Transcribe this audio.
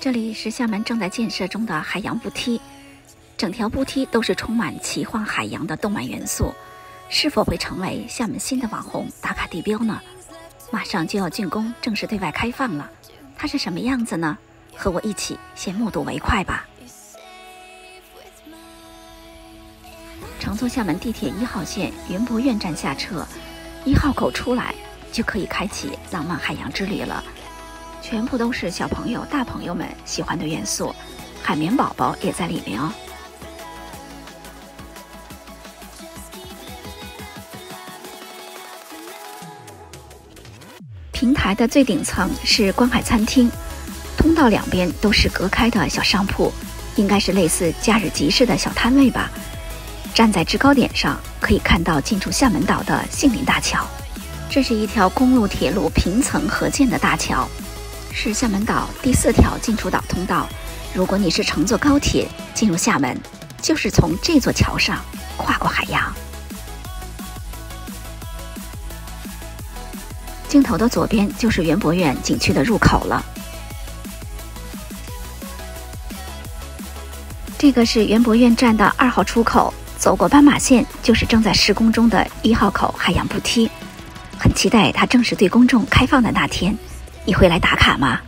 这里是厦门正在建设中的海洋步梯，整条步梯都是充满奇幻海洋的动漫元素，是否会成为厦门新的网红打卡地标呢？马上就要竣工，正式对外开放了，它是什么样子呢？和我一起先目睹为快吧。乘坐厦门地铁一号线园博苑站下车，一号口出来就可以开启浪漫海洋之旅了。全部都是小朋友、大朋友们喜欢的元素，海绵宝宝也在里面哦。平台的最顶层是观海餐厅，通道两边都是隔开的小商铺，应该是类似假日集市的小摊位吧。站在制高点上，可以看到进出厦门岛的杏林大桥，这是一条公路、铁路平层合建的大桥。是厦门岛第四条进出岛通道。如果你是乘坐高铁进入厦门，就是从这座桥上跨过海洋。镜头的左边就是园博苑景区的入口了。这个是园博苑站的二号出口，走过斑马线就是正在施工中的一号口海洋步梯。很期待它正式对公众开放的那天。你会来打卡吗？